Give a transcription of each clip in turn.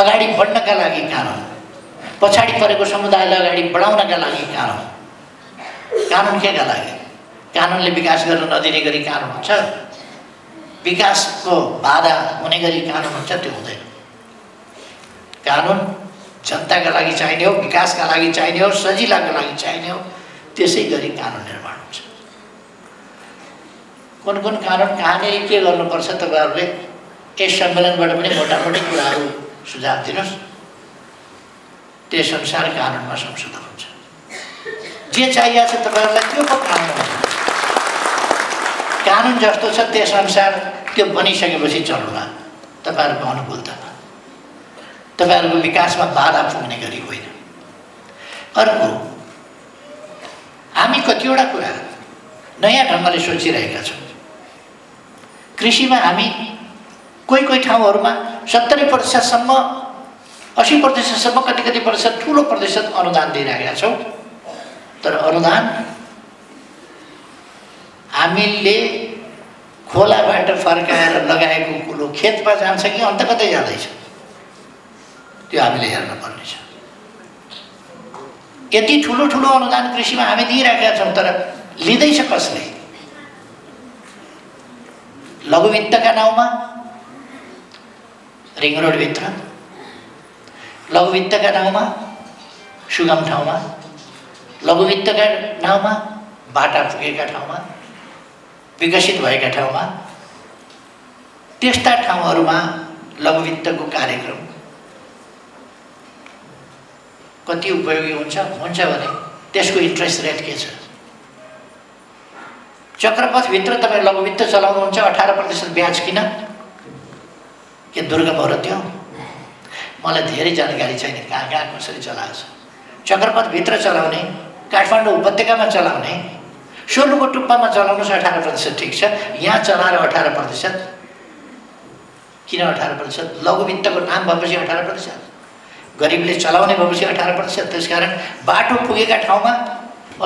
अगाडि बढ्नका लागि कानुन पछाडि परेको समुदायलाई अगाडि बढाउनका लागि कानुन कानुन केका लागि? कानुनले विकास गर्न नदिने गरी कानुन हुन्छ? विकासको बाधा हुने गरी कानुन हुन्छ? त्यो हुँदैन। कानुन जनताका लागि चाहिने हो विकासका लागि चाहिने हो सजिलाको लागि चाहिने हो त्यसै गरी कानुन निर्माण हुन्छ। कुन कुन कानुन कहाँनिर के गर्नुपर्छ तपाईँहरूले? यस सम्मेलनबाट पनि मोटामोटी कुराहरू सुझाव दिनुहोस्। त्यसअनुसार कानुनमा संशोधन हुन्छ जे चाहिएको छ तपाईँहरूलाई त्यो पो कानुन कानुन जस्तो छ त्यसअनुसार त्यो बनिसकेपछि चलौँला। तपाईँहरूको अनुकूलतामा तपाईँहरूको विकासमा बाधा पुग्ने गरी होइन। अर्को हामी कतिवटा कुरा नयाँ ढङ्गले सोचिरहेका छौँ। कृषिमा हामी कोही कोही ठाउँहरूमा सत्तरी प्रतिशतसम्म असी प्रतिशतसम्म कति कति प्रतिशत ठुलो प्रतिशत अनुदान दिइरहेका छौँ। तर अनुदान हामीले खोलाबाट फर्काएर लगाएको कुलो खेतमा जान्छ कि अन्त कतै जाँदैछ? त्यो हामीले हेर्नुपर्ने छ यति ठुलो ठुलो अनुदान कृषिमा हामी दिइरहेका छौँ तर लिँदैछ कसले? लघुवित्तका नाउँमा रिङ रोडभित्र लघुवित्तका नाउँमा सुगम ठाउँमा। लघुवित्तका नाउँमा बाटा पुगेका ठाउँमा। विकसित भएका ठाउँमा। त्यस्ता ठाउँहरूमा लघुवित्तको कार्यक्रम। कति उपयोगी हुन्छ? हुन्छ भने त्यसको इन्ट्रेस्ट रेट के छ? चक्रपथभित्र तपाईँ लघुवित्त चलाउनुहुन्छ अठार प्रतिशत ब्याज किन? के दुर्गम त्यो? मलाई धेरै जानकारी छैन कहाँ कहाँ कसरी चलाएको छ चक्रपथभित्र चलाउने काठमाडौँ उपत्यकामा चलाउने सोलुको टुप्पामा चलाउनुहोस् अठार प्रतिशत ठिक छ यहाँ चलाएर अठार प्रतिशत। किन अठार प्रतिशत? लघुवित्तको नाम भएपछि अठार प्रतिशत। गरिबले चलाउने भएपछि अठार प्रतिशत। त्यसकारण बाटो पुगेका ठाउँमा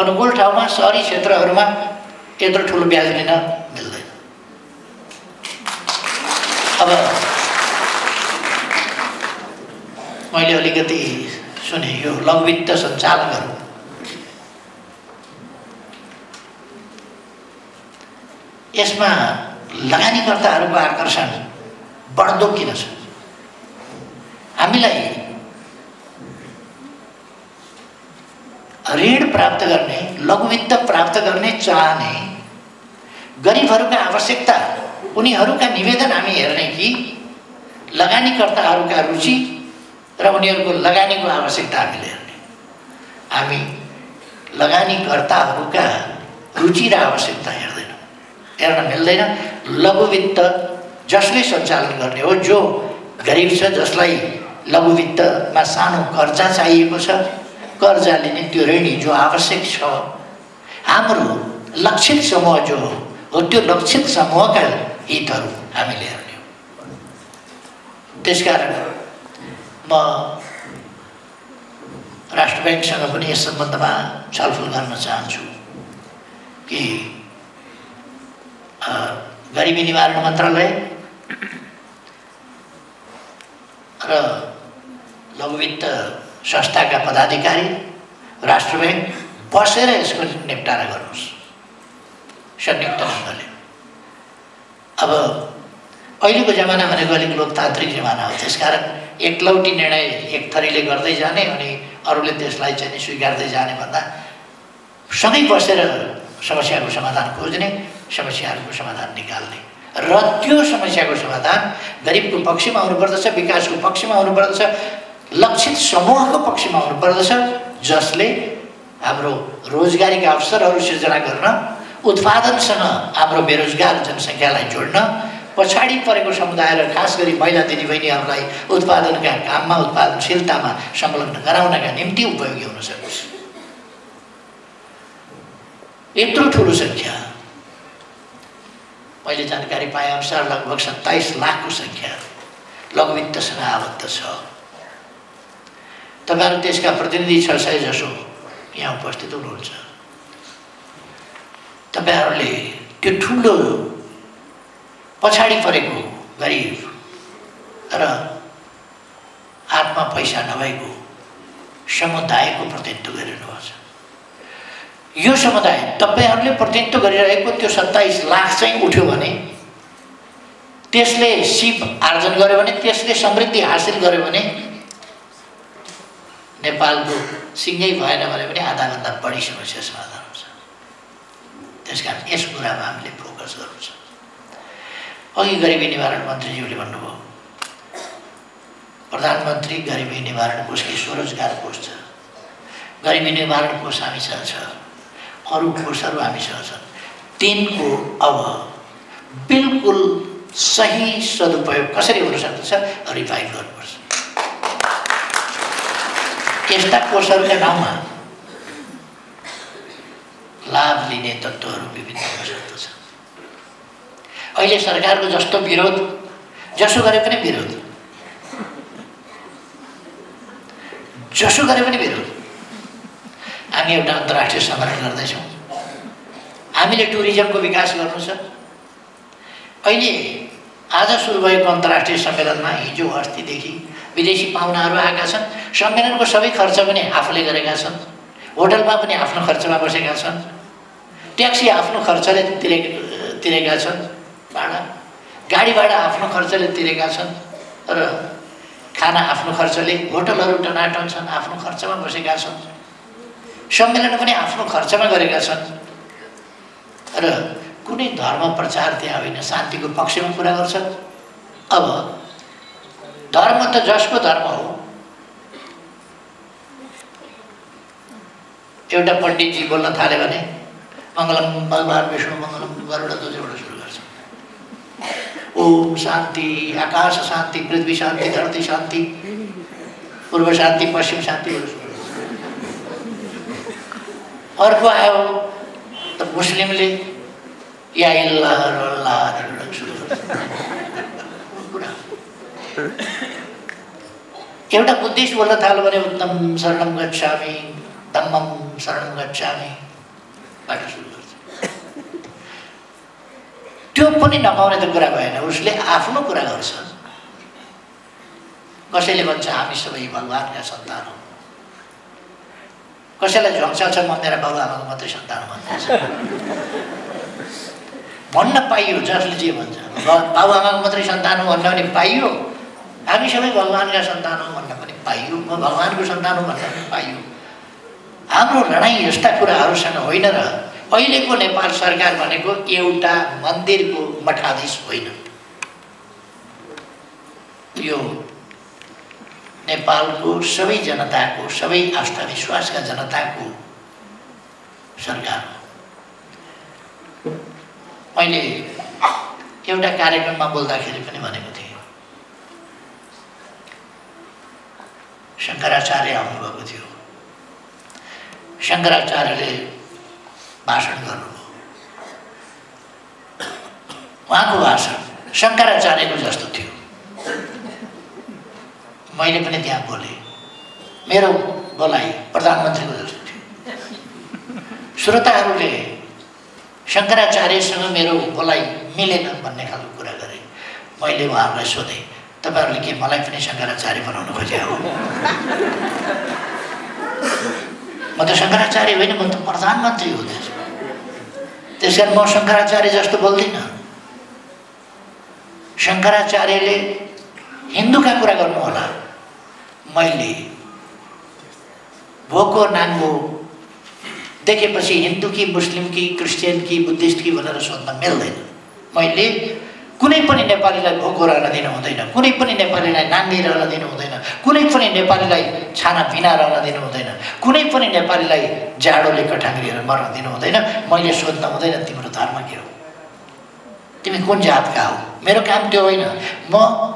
अनुकूल ठाउँमा सहरी क्षेत्रहरूमा यत्रो ठुलो ब्याज लिन मिल्दैन। अब मैले अलिकति सुने यो लघुवित्त सञ्चालकहरू यसमा लगानीकर्ताहरूको आकर्षण बढ्दो किन छ? हामीलाई ऋण प्राप्त गर्ने लघुवित्त प्राप्त गर्ने चाहने गरिबहरूका आवश्यकता उनीहरूका निवेदन हामी हेर्ने कि लगानीकर्ताहरूका रुचि र उनीहरूको लगानीको आवश्यकता हामीले हेर्ने हामी लगानीकर्ताहरूका रुचि र आवश्यकता हेर्दैनौँ। हेर्न मिल्दैन। लघुवित्त जसले सञ्चालन गर्ने हो जो गरिब छ जसलाई लघुवित्तमा सानो कर्जा चाहिएको छ कर्जा लिने त्यो ऋणी जो आवश्यक छ हाम्रो लक्षित समूह जो हो त्यो लक्षित समूहका हितहरू हामीले हेर्ने हो। त्यसकारण म राष्ट्र ब्याङ्कसँग पनि यस सम्बन्धमा छलफल गर्न चाहन्छु कि गरिबी निवारण मन्त्रालय र लघुवित्त संस्थाका पदाधिकारी राष्ट्र ब्याङ्क बसेर यसको निपटारा गर्नुहोस्। संयुक्त ढङ्गले अब अहिलेको जमाना भनेको अलिक लोकतान्त्रिक जमाना हो। त्यसकारण एकलौटी निर्णय एक थरीले गर्दै जाने अनि अरूले त्यसलाई चाहिँ स्वीकार्दै जाने भन्दा सँगै बसेर समस्याको समाधान खोज्ने समस्याहरूको समाधान निकाल्ने। र त्यो समस्याको समाधान गरिबको पक्षमा हुनुपर्दछ विकासको पक्षमा हुनुपर्दछ लक्षित समूहको पक्षमा हुनुपर्दछ जसले हाम्रो रोजगारीका अवसरहरू सिर्जना गर्न उत्पादनसँग हाम्रो बेरोजगार जनसङ्ख्यालाई जोड्न पछाडि परेको समुदाय र खास गरी महिला दिदीबहिनीहरूलाई उत्पादनका काममा उत्पादनशीलतामा संलग्न गराउनका निम्ति उपयोगी हुन सकोस्। यत्रो ठुलो सङ्ख्या। मैले जानकारी पाएअनुसार लगभग सत्ताइस लाखको सङ्ख्या लघुवित्तसँग आबद्ध छ। तपाईँहरू त्यसका प्रतिनिधि छ सय जसो यहाँ उपस्थित हुनुहुन्छ। तपाईँहरूले त्यो ठुलो पछाडि परेको गरिब र हातमा पैसा नभएको समुदायको प्रतिनिधित्व गरिरहनु भएको छ। यो समुदाय तपाईँहरूले प्रतिनिधित्व गरिरहेको त्यो सत्ताइस लाख चाहिँ उठ्यो भने त्यसले सिप आर्जन गर्यो भने त्यसले समृद्धि हासिल गर्यो भने नेपालको सिँगै भएन भने पनि आधाभन्दा बढी समस्या समाधान हुन्छ। त्यस कारण यस कुरामा हामीले फोकस गर्नु छ अघि गरिबी निवारण मन्त्रीज्यूले भन्नुभयो। प्रधानमन्त्री गरिबी निवारण कोषकी स्वरोजगार कोष छ। गरिबी निवारण कोष हामीसँग छ। अरू कोषहरू हामीसँग छन्। तिनको अब बिल्कुल सही सदुपयोग कसरी हुन सक्दछ रिभाइभ गर्नुपर्छ। यस्ता कोषहरूका नाउँमा लाभ लिने तत्त्वहरू विभिन्न हुन सक्दछ। अहिले सरकारको जस्तो विरोध जसो गरे पनि विरोध जसो गरे पनि विरोध हामी एउटा अन्तर्राष्ट्रिय सम्मेलन गर्दैछौँ हामीले टुरिज्मको विकास गर्नु छ अहिले आज सुरु भएको अन्तर्राष्ट्रिय सम्मेलनमा हिजो अस्तिदेखि विदेशी पाहुनाहरू आएका छन् सम्मेलनको सबै खर्च पनि आफूले गरेका छन् होटलमा पनि आफ्नो खर्चमा बसेका छन् ट्याक्सी आफ्नो खर्चले तिरे तिरेका छन् भाडा। गाडी भाडा आफ्नो खर्चले तिरेका छन् र खाना आफ्नो खर्चले होटलहरू टनाटन छन् आफ्नो खर्चमा बसेका छन्। सम्मेलन पनि आफ्नो खर्चमा गरेका छन्। र कुनै धर्म प्रचार त्यहाँ होइन शान्तिको पक्षमा कुरा गर्छ अब धर्म त जसको धर्म हो। एउटा पण्डितजी बोल्न थाल्यो भने मङ्गलम भगवान् विष्णु मङ्गलम गरुड ओम शान्ति आकाश शान्ति पृथ्वी शान्ति धरती शान्ति पूर्व शान्ति पश्चिम गर्छ अर्को आयो त मुस्लिमले या इल्लाह गर्छ एउटा बुद्धिस्ट बोल्न थाल्यो भने उत्तम शरणम गच्छामि धम्मम शरणम गच्छामि। बाट सुरु। त्यो पनि नपाउने त कुरा भएन उसले आफ्नो कुरा गर्छ। कसैले भन्छ हामी सबै भगवान्का सन्तान हौ। कसैलाई झ्वाङ्सा छ म मेरा बाबुआमाको मात्रै सन्तान भन्छ भन्न पाइयो जसले जे भन्छ। बाबुआमाको मात्रै सन्तान हो भन्न पनि पाइयो। हामी सबै भगवान्का सन्तान हौ भन्न पनि पाइयो। म भगवान्को सन्तान हो भन्न पनि पाइयो। हाम्रो लडाइँ यस्ता कुराहरूसँग होइन र अहिलेको नेपाल सरकार भनेको एउटा मन्दिरको मठाधीश होइन। यो नेपालको सबै जनताको सबै आस्था विश्वासका जनताको सरकार हो। मैले एउटा कार्यक्रममा बोल्दाखेरि पनि भनेको थिएँ। शङ्कराचार्य आउनुभएको थियो। शङ्कराचार्यले भाषण गर्नुभयो उहाँको भाषण शङ्कराचार्यको जस्तो थियो। मैले पनि त्यहाँ बोलेँ। मेरो बोलाइ प्रधानमन्त्रीको जस्तो थियो। श्रोताहरूले शङ्कराचार्यसँग मेरो बोलाइ मिलेन भन्ने खालको कुरा गरेँ। मैले उहाँहरूलाई सोधेँ तपाईँहरूले के मलाई पनि शङ्कराचार्य बनाउनु खोजे हो? म त शङ्कराचार्य होइन म त प्रधानमन्त्री हो त्यसमा त्यस कारण म शङ्कराचार्य जस्तो बोल्दिनँ। शङ्कराचार्यले हिन्दूका कुरा गर्नु होला मैले भोको नाङ्गो देखेपछि हिन्दू कि मुस्लिम कि क्रिस्चियन कि बुद्धिस्ट कि भनेर सोध्न मिल्दैन। मैले कुनै पनि नेपालीलाई भोको रहन दिनु हुँदैन कुनै पनि नेपालीलाई नाङ्गे रहन दिनु हुँदैन कुनै पनि नेपालीलाई छाना पिना रहन दिनु हुँदैन कुनै पनि नेपालीलाई जाडोले कठाङ्ग्रिएर मर्न दिनु हुँदैन मैले सोध्न हुँदैन तिम्रो धर्म के हो? तिमी कुन जातका हो? मेरो काम त्यो होइन म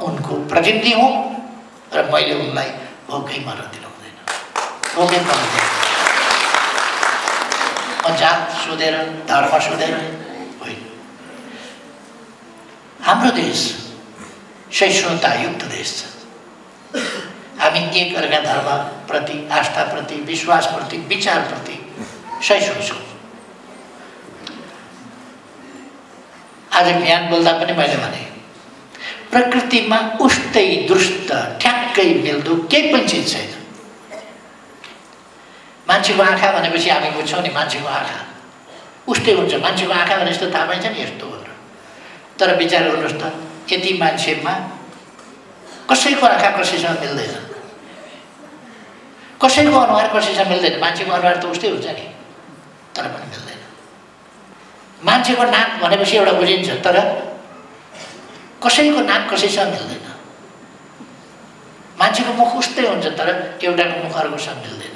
उनको प्रतिनिधि हुँ र मैले उनलाई भोकै मर्न दिनु हुँदैन। भोकै मर्न दिनु म जात सोधेर धर्म सोधेर हाम्रो देश सहिष्णुतायुक्त देश छ हामी एक अर्का धर्मप्रति आस्थाप्रति विश्वासप्रति विचारप्रति सहिष्णु छौँ आज बिहान बोल्दा पनि मैले भने प्रकृतिमा उस्तै दुष्ट ठ्याक्कै मिल्दो केही पनि चिज छैन मान्छेको आँखा भनेपछि हामी बुझ्छौँ नि मान्छेको आँखा। उस्तै हुन्छ मान्छेको आँखा भने जस्तो थाहा पाइन्छ नि यस्तो हो तर विचार गर्नुहोस् त यति मान्छेमा कसैको आँखा कसैसँग मिल्दैन। कसैको अनुहार कसैसँग मिल्दैन मान्छेको अनुहार त उस्तै हुन्छ नि तर पनि मिल्दैन। मान्छेको नाक भनेपछि एउटा बुझिन्छ तर कसैको नाक कसैसँग मिल्दैन। मान्छेको मुख उस्तै हुन्छ तर एउटाको मुख अर्कोसँग मिल्दैन।